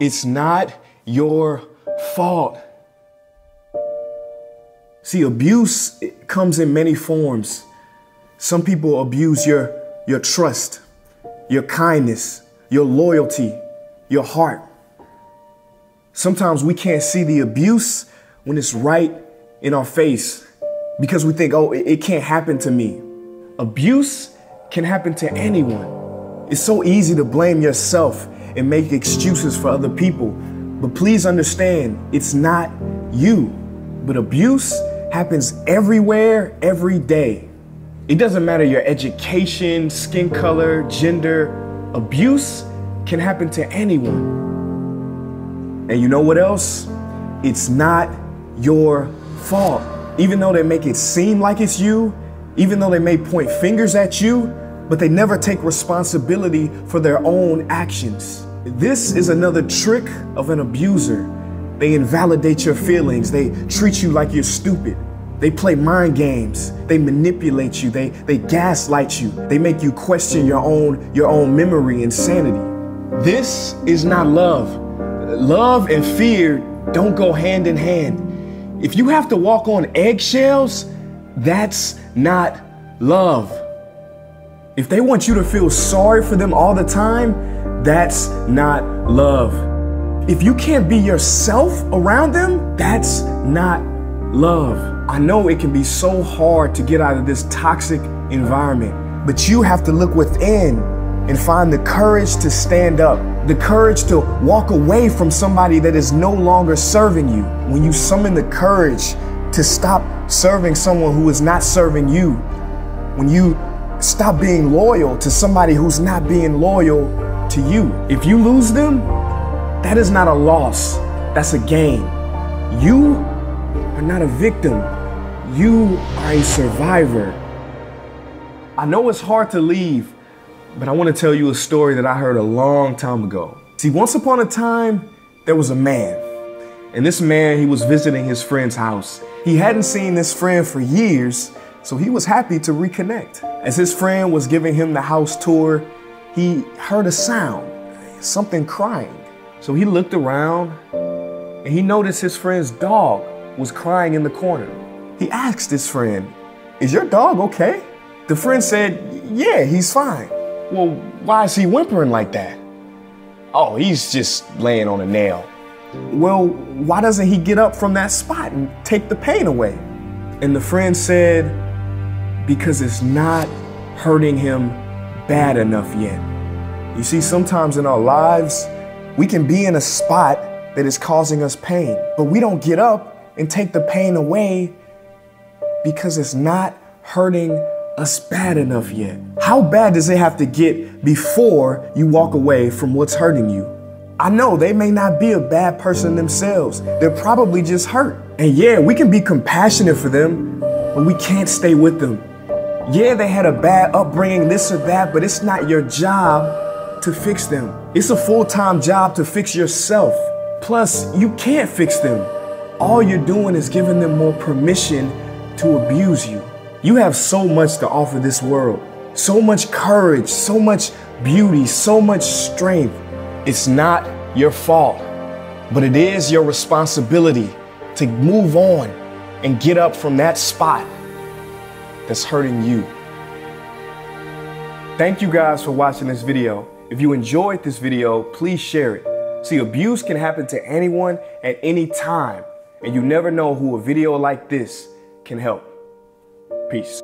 It's not your fault. See, abuse comes in many forms. Some people abuse your, your trust, your kindness, your loyalty, your heart. Sometimes we can't see the abuse when it's right in our face because we think, oh, it can't happen to me. Abuse can happen to anyone. It's so easy to blame yourself and make excuses for other people. But please understand, it's not you. But abuse happens everywhere, every day. It doesn't matter your education, skin color, gender, abuse can happen to anyone. And you know what else? It's not your fault. Even though they make it seem like it's you, even though they may point fingers at you, but they never take responsibility for their own actions. This is another trick of an abuser. They invalidate your feelings. They treat you like you're stupid. They play mind games. They manipulate you. They, they gaslight you. They make you question your own, your own memory and sanity. This is not love. Love and fear don't go hand in hand. If you have to walk on eggshells, that's not love. If they want you to feel sorry for them all the time, that's not love. If you can't be yourself around them, that's not love. I know it can be so hard to get out of this toxic environment, but you have to look within and find the courage to stand up, the courage to walk away from somebody that is no longer serving you. When you summon the courage to stop serving someone who is not serving you, when you stop being loyal to somebody who's not being loyal to you, if you lose them, that is not a loss, that's a gain. You are not a victim, you are a survivor. I know it's hard to leave but I want to tell you a story that I heard a long time ago. See, once upon a time, there was a man. And this man, he was visiting his friend's house. He hadn't seen this friend for years, so he was happy to reconnect. As his friend was giving him the house tour, he heard a sound, something crying. So he looked around and he noticed his friend's dog was crying in the corner. He asked his friend, Is your dog okay? The friend said, Yeah, he's fine. Well, why is he whimpering like that? Oh, he's just laying on a nail. Well, why doesn't he get up from that spot and take the pain away? And the friend said, because it's not hurting him bad enough yet. You see, sometimes in our lives, we can be in a spot that is causing us pain, but we don't get up and take the pain away because it's not hurting us bad enough yet? How bad does it have to get before you walk away from what's hurting you? I know they may not be a bad person themselves. They're probably just hurt. And yeah, we can be compassionate for them, but we can't stay with them. Yeah, they had a bad upbringing, this or that, but it's not your job to fix them. It's a full time job to fix yourself. Plus, you can't fix them. All you're doing is giving them more permission to abuse you. You have so much to offer this world, so much courage, so much beauty, so much strength. It's not your fault, but it is your responsibility to move on and get up from that spot that's hurting you. Thank you guys for watching this video. If you enjoyed this video, please share it. See, abuse can happen to anyone at any time, and you never know who a video like this can help. Peace.